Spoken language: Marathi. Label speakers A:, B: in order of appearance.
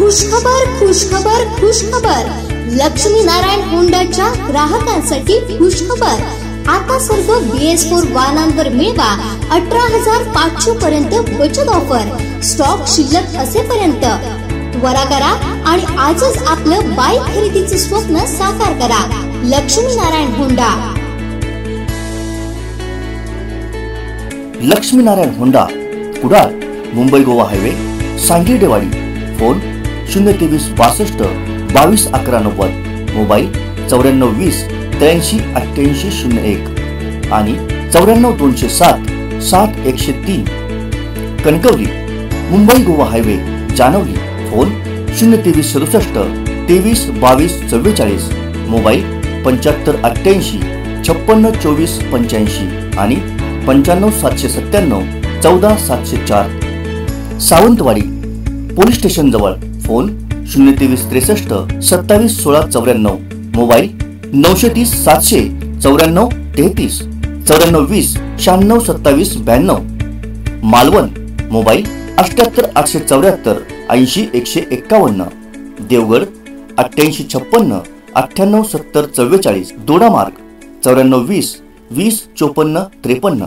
A: खुशखबर खुशखबर खुशखबर लक्ष्मी नारायण होंडाच्या ग्राहकांसाठी खुशखबर आता सर्व बी एस फोर वाहनांवर मिळवा अठरा हजार पाचशे पर्यंत बचत ऑफर स्टॉक शिल्लक असेपर्यंत. त्वरा करा आणि आजच आपलं बाईक खरेदीचे स्वप्न साकार करा. Lakshmi Narayan Honda.
B: Lakshminarayan Honda Kudal Mumbai Goa highway Sangedewadi phone शून्य तेवीस बासष्ट बावीस अकरा नव्वद मोबाईल चौऱ्याण्णव वीस त्र्याऐंशी अठ्ठ्याऐंशी शून्य एक आणि चौऱ्याण्णव दोनशे सात सात एकशे तीन. कणकवली मुंबई गोवा हायवे जानवली फोन शून्य तेवीस सदुसष्ट तेवीस बावीस चव्वेचाळीस मोबाईल पंच्याहत्तर अठ्ठ्याऐंशी छप्पन्न चोवीस पंच्याऐंशी आणि पंच्याण्णव सातशे सत्त्याण्णव चौदा सातशे चार. सावंतवाडी पोलीस स्टेशन जवळ फोन शून्य तेवीस त्रेसष्ट सत्तावीस सोळा चौऱ्याण्णव. मोबाईल नऊशे तीस सातशे चौऱ्याण्णव तेहतीस चौऱ्याण्णव वीस शहाण्णव सत्तावीस ब्याण्णव. मालवण मोबाईल अठ्याहत्तर आठशे चौऱ्याहत्तर ऐंशी एकशे एक्कावन्न. देवगड अठ्ठ्याऐंशी छप्पन्न अठ्ठ्याण्णव सत्तर चव्वेचाळीस दोडा मार्ग चौऱ्याण्णव वीस वीस चोपन्न त्रेपन्न.